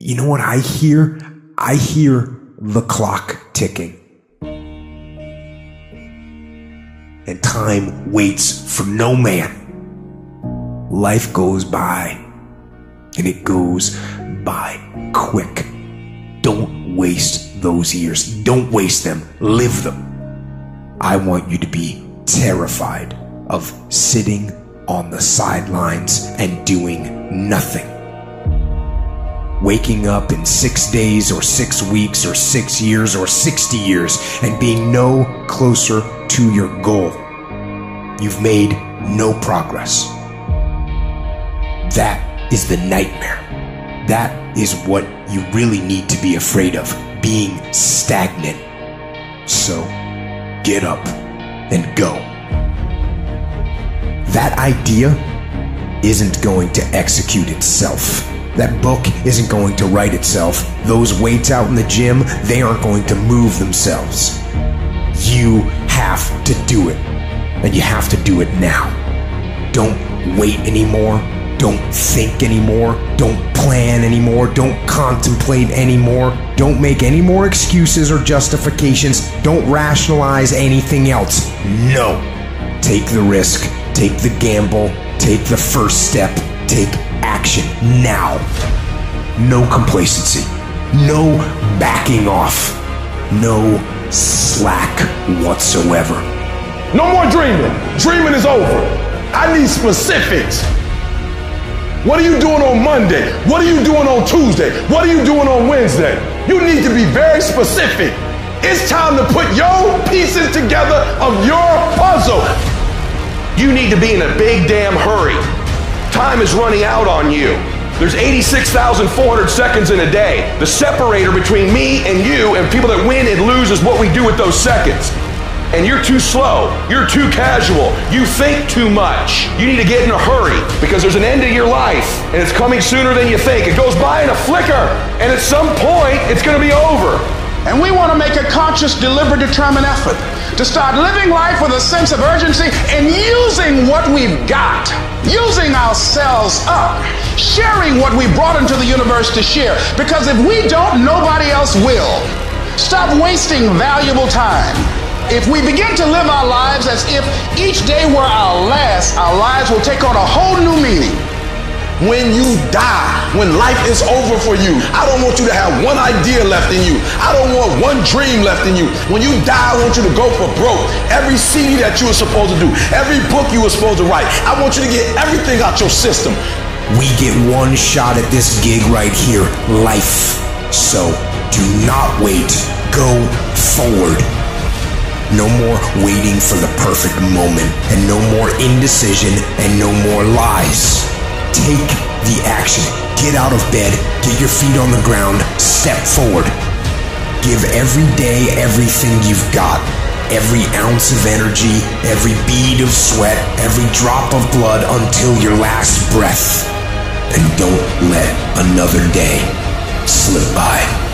You know what I hear? I hear the clock ticking. And time waits for no man. Life goes by, and it goes by quick. Don't waste those years. Don't waste them. Live them. I want you to be terrified of sitting on the sidelines and doing nothing. Waking up in six days or six weeks or six years or 60 years and being no closer to your goal. You've made no progress. That is the nightmare. That is what you really need to be afraid of being stagnant. So get up and go. That idea isn't going to execute itself. That book isn't going to write itself. Those weights out in the gym, they aren't going to move themselves. You have to do it. And you have to do it now. Don't wait anymore. Don't think anymore. Don't plan anymore. Don't contemplate anymore. Don't make any more excuses or justifications. Don't rationalize anything else. No. Take the risk. Take the gamble. Take the first step. Take action now. No complacency. No backing off. No slack whatsoever. No more dreaming. Dreaming is over. I need specifics. What are you doing on Monday? What are you doing on Tuesday? What are you doing on Wednesday? You need to be very specific. It's time to put your pieces together of your puzzle. You need to be in a big damn hurry. Time is running out on you. There's 86,400 seconds in a day. The separator between me and you and people that win and lose is what we do with those seconds and you're too slow, you're too casual, you think too much. You need to get in a hurry because there's an end to your life and it's coming sooner than you think. It goes by in a flicker, and at some point, it's going to be over. And we want to make a conscious, deliberate, determined effort to start living life with a sense of urgency and using what we've got, using ourselves up, sharing what we brought into the universe to share. Because if we don't, nobody else will. Stop wasting valuable time. If we begin to live our lives as if each day were our last, our lives will take on a whole new meaning. When you die, when life is over for you, I don't want you to have one idea left in you. I don't want one dream left in you. When you die, I want you to go for broke. Every CD that you were supposed to do, every book you were supposed to write, I want you to get everything out your system. We get one shot at this gig right here life. So do not wait. Go forward. No more waiting for the perfect moment, and no more indecision, and no more lies. Take the action. Get out of bed, get your feet on the ground, step forward. Give every day everything you've got. Every ounce of energy, every bead of sweat, every drop of blood until your last breath. And don't let another day slip by.